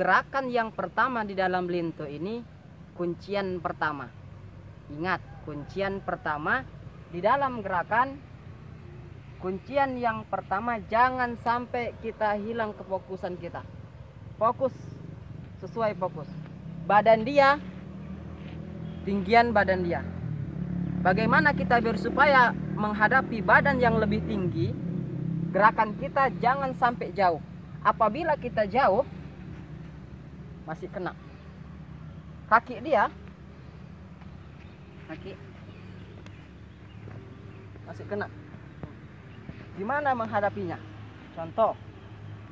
gerakan yang pertama di dalam linto ini kuncian pertama. Ingat, kuncian pertama di dalam gerakan kuncian yang pertama jangan sampai kita hilang kefokusan kita. Fokus sesuai fokus. Badan dia tinggian badan dia. Bagaimana kita biar supaya menghadapi badan yang lebih tinggi, gerakan kita jangan sampai jauh. Apabila kita jauh, masih kena. Kaki dia, kaki masih kena. Gimana menghadapinya? Contoh,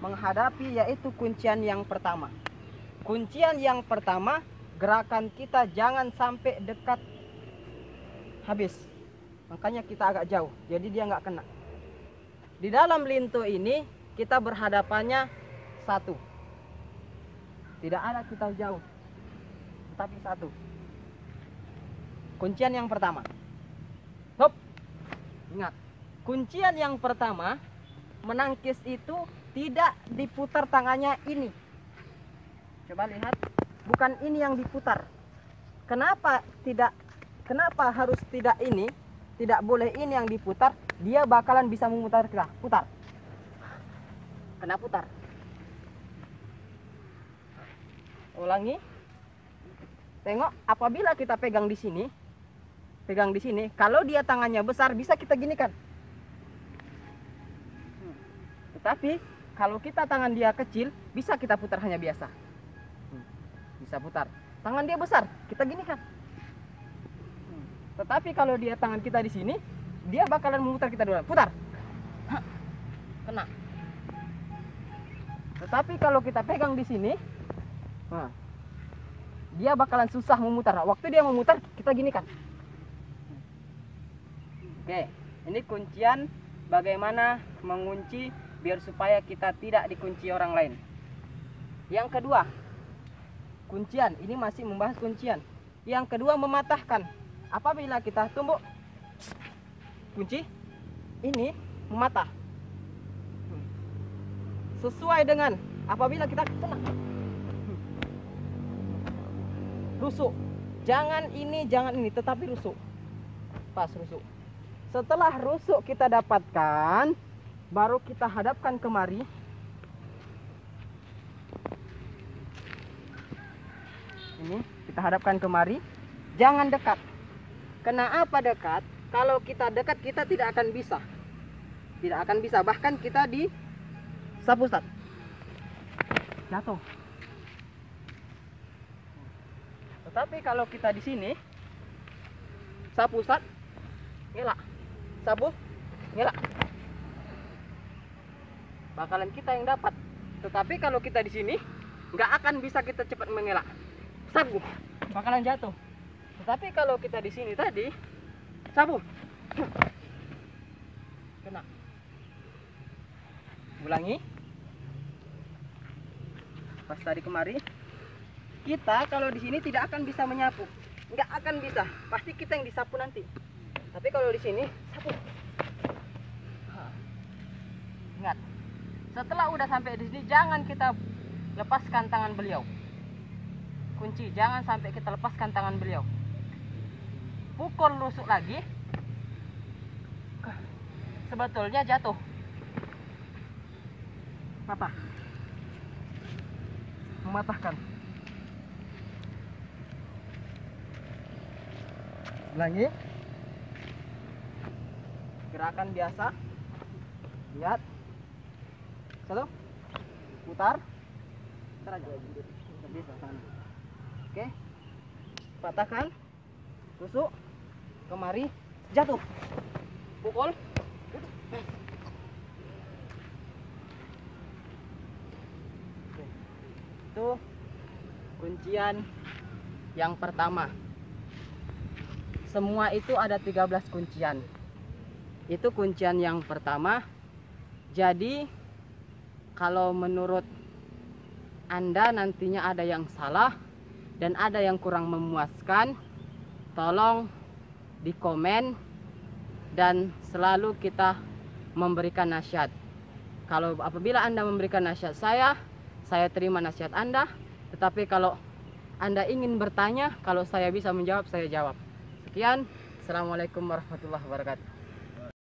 menghadapi yaitu kuncian yang pertama. Kuncian yang pertama, gerakan kita jangan sampai dekat habis. Makanya kita agak jauh, jadi dia nggak kena. Di dalam lintu ini kita berhadapannya satu. Tidak ada kita jauh, tapi satu. Kuncian yang pertama. Hop. Ingat, kuncian yang pertama menangkis itu tidak diputar tangannya ini. Coba lihat, bukan ini yang diputar. Kenapa tidak Kenapa harus tidak ini? Tidak boleh ini yang diputar. Dia bakalan bisa memutar kita. Putar. Kena putar. Ulangi. Tengok, apabila kita pegang di sini, pegang di sini, kalau dia tangannya besar bisa kita ginikan. Hmm. Tetapi kalau kita tangan dia kecil, bisa kita putar hanya biasa. Bisa putar. Tangan dia besar, kita ginikan. Tetapi kalau dia tangan kita di sini, dia bakalan memutar kita dulu. Putar. Kena. Tetapi kalau kita pegang di sini, nah, dia bakalan susah memutar. Nah, waktu dia memutar, kita gini kan. Oke, ini kuncian bagaimana mengunci biar supaya kita tidak dikunci orang lain. Yang kedua, kuncian. Ini masih membahas kuncian. Yang kedua mematahkan apabila kita tumbuk kunci ini mematah sesuai dengan apabila kita kena rusuk jangan ini jangan ini tetapi rusuk pas rusuk setelah rusuk kita dapatkan baru kita hadapkan kemari ini kita hadapkan kemari jangan dekat Kenapa dekat? Kalau kita dekat kita tidak akan bisa. Tidak akan bisa. Bahkan kita di sapu. Jatuh. Tetapi kalau kita di sini sapu Ustaz, ngelak. Sapu, ngelak. Bakalan kita yang dapat. Tetapi kalau kita di sini nggak akan bisa kita cepat mengelak. Sapu, bakalan jatuh. Tapi kalau kita di sini tadi, sabu. Kena. Ulangi. Pas tadi kemari, kita kalau di sini tidak akan bisa menyapu. Nggak akan bisa. Pasti kita yang disapu nanti. Tapi kalau di sini, sapu. Ingat. Setelah udah sampai di sini, jangan kita lepaskan tangan beliau. Kunci, jangan sampai kita lepaskan tangan beliau pukul rusuk lagi sebetulnya jatuh patah mematahkan lagi gerakan biasa. Lihat. Satu. Putar. Putar aja. Oke. Patahkan. Tusuk. Kemari. Jatuh. Pukul. Itu kuncian yang pertama semua itu ada 13 kuncian itu kuncian yang pertama jadi kalau menurut anda nantinya ada yang salah dan ada yang kurang memuaskan tolong di komen dan selalu kita memberikan nasihat. Kalau apabila Anda memberikan nasihat saya, saya terima nasihat Anda. Tetapi kalau Anda ingin bertanya, kalau saya bisa menjawab, saya jawab. Sekian. Assalamualaikum warahmatullahi wabarakatuh.